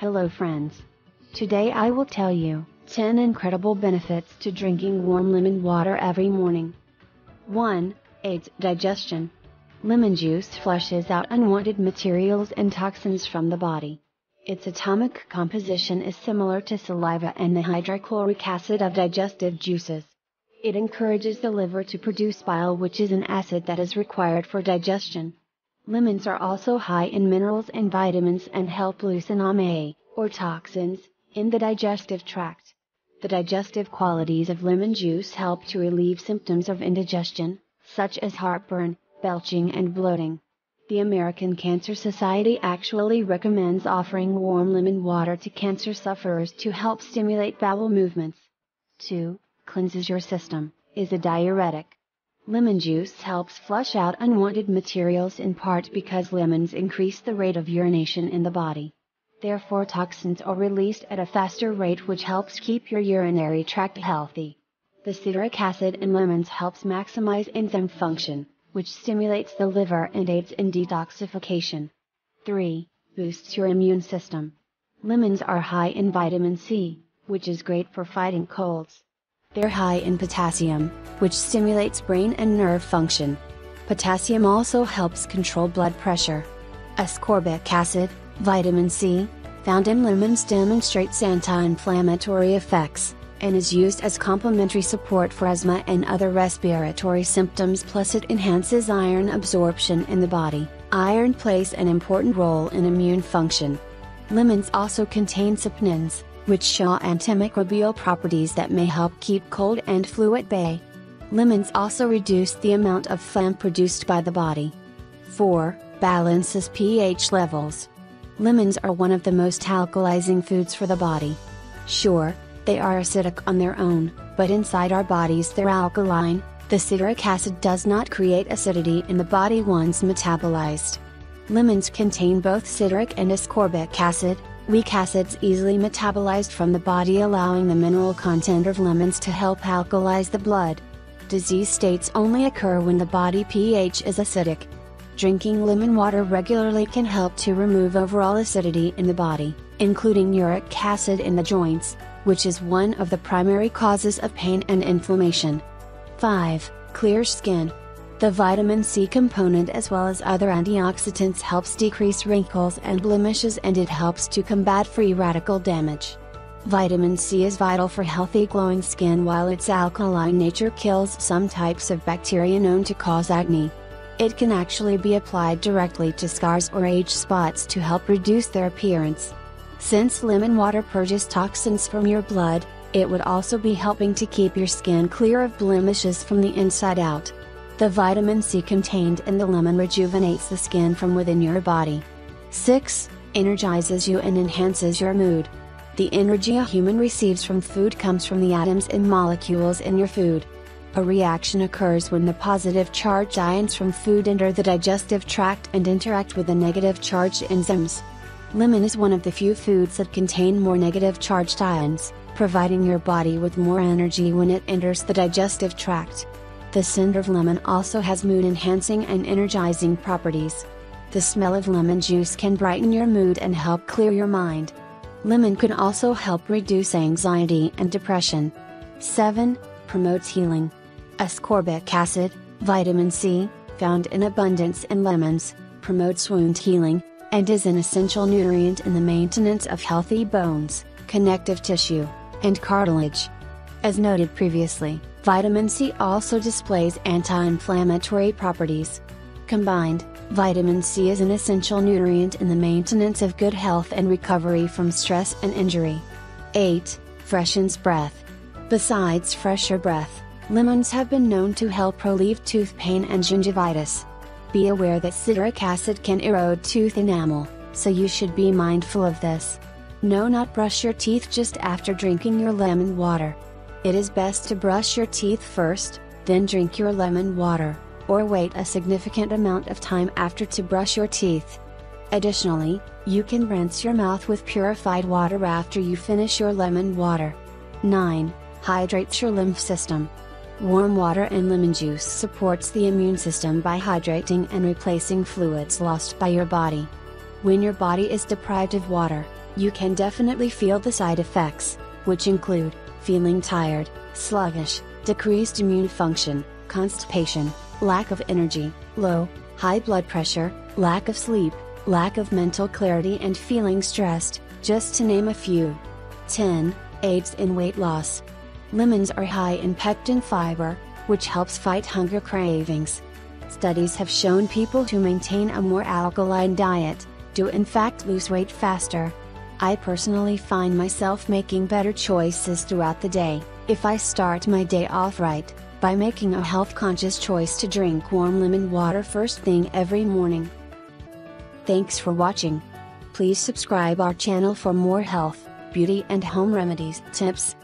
Hello friends. Today I will tell you 10 incredible benefits to drinking warm lemon water every morning. 1. Aids digestion. Lemon juice flushes out unwanted materials and toxins from the body. Its atomic composition is similar to saliva and the hydrochloric acid of digestive juices. It encourages the liver to produce bile which is an acid that is required for digestion. Lemons are also high in minerals and vitamins and help loosen AMA, or toxins, in the digestive tract. The digestive qualities of lemon juice help to relieve symptoms of indigestion, such as heartburn, belching and bloating. The American Cancer Society actually recommends offering warm lemon water to cancer sufferers to help stimulate bowel movements. 2 cleanses your system, is a diuretic. Lemon juice helps flush out unwanted materials in part because lemons increase the rate of urination in the body. Therefore toxins are released at a faster rate which helps keep your urinary tract healthy. The citric acid in lemons helps maximize enzyme function, which stimulates the liver and aids in detoxification. 3. Boosts your immune system. Lemons are high in vitamin C, which is great for fighting colds. They're high in potassium, which stimulates brain and nerve function. Potassium also helps control blood pressure. Ascorbic acid, vitamin C, found in lemons demonstrates anti-inflammatory effects, and is used as complementary support for asthma and other respiratory symptoms plus it enhances iron absorption in the body. Iron plays an important role in immune function. Lemons also contain saponins, which show antimicrobial properties that may help keep cold and flu at bay. Lemons also reduce the amount of phlegm produced by the body. 4. Balances pH levels. Lemons are one of the most alkalizing foods for the body. Sure, they are acidic on their own, but inside our bodies they're alkaline, the citric acid does not create acidity in the body once metabolized. Lemons contain both citric and ascorbic acid, Weak acids easily metabolized from the body allowing the mineral content of lemons to help alkalize the blood. Disease states only occur when the body pH is acidic. Drinking lemon water regularly can help to remove overall acidity in the body, including uric acid in the joints, which is one of the primary causes of pain and inflammation. 5. Clear skin. The vitamin C component as well as other antioxidants helps decrease wrinkles and blemishes and it helps to combat free radical damage. Vitamin C is vital for healthy glowing skin while its alkaline nature kills some types of bacteria known to cause acne. It can actually be applied directly to scars or age spots to help reduce their appearance. Since lemon water purges toxins from your blood, it would also be helping to keep your skin clear of blemishes from the inside out. The vitamin C contained in the lemon rejuvenates the skin from within your body. 6. Energizes you and enhances your mood. The energy a human receives from food comes from the atoms and molecules in your food. A reaction occurs when the positive charged ions from food enter the digestive tract and interact with the negative charged enzymes. Lemon is one of the few foods that contain more negative charged ions, providing your body with more energy when it enters the digestive tract. The scent of lemon also has mood enhancing and energizing properties. The smell of lemon juice can brighten your mood and help clear your mind. Lemon can also help reduce anxiety and depression. 7. Promotes healing. Ascorbic acid, vitamin C, found in abundance in lemons, promotes wound healing, and is an essential nutrient in the maintenance of healthy bones, connective tissue, and cartilage. As noted previously, Vitamin C also displays anti-inflammatory properties. Combined, vitamin C is an essential nutrient in the maintenance of good health and recovery from stress and injury. 8. Freshens breath. Besides fresher breath, lemons have been known to help relieve tooth pain and gingivitis. Be aware that citric acid can erode tooth enamel, so you should be mindful of this. No not brush your teeth just after drinking your lemon water. It is best to brush your teeth first, then drink your lemon water, or wait a significant amount of time after to brush your teeth. Additionally, you can rinse your mouth with purified water after you finish your lemon water. 9. Hydrates your lymph system. Warm water and lemon juice supports the immune system by hydrating and replacing fluids lost by your body. When your body is deprived of water, You can definitely feel the side effects, which include feeling tired, sluggish, decreased immune function, constipation, lack of energy, low, high blood pressure, lack of sleep, lack of mental clarity, and feeling stressed, just to name a few. 10. Aids in weight loss. Lemons are high in pectin fiber, which helps fight hunger cravings. Studies have shown people who maintain a more alkaline diet, do in fact lose weight faster. I personally find myself making better choices throughout the day, if I start my day off right, by making a health conscious choice to drink warm lemon water first thing every morning. Thanks for watching. Please subscribe our channel for more health, beauty and home remedies tips.